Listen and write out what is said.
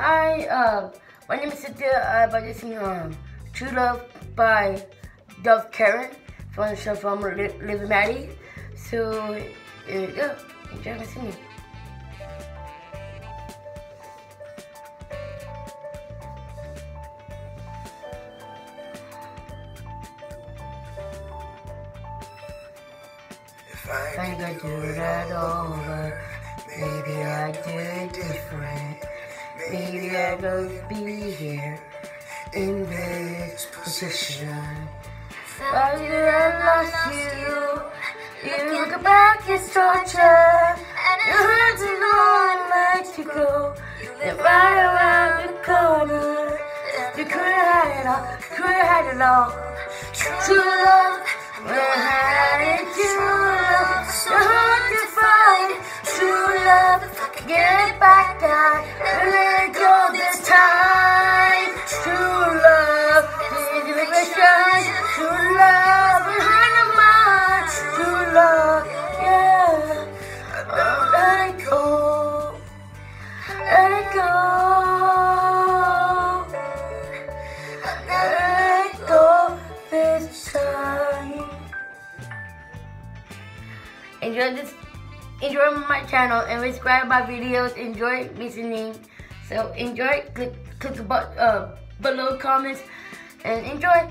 Hi, uh, my name is Cynthia. I'm about to sing um, True Love by Dove Cameron from the show from Liv Maddie. So, here we go. Enjoy my singing. If I could do that over, maybe I'd do. Maybe I could be here in this position. But I lost you. You look back, it's torture. You hurt to know like to go. Then right around the corner. You couldn't hide it all. Couldn't hide it all. True love, when I had it, true love. So hard to find. True love, get it back down. Enjoy this. Enjoy my channel and subscribe my videos. Enjoy listening. So enjoy. Click click the but, uh, below comments and enjoy.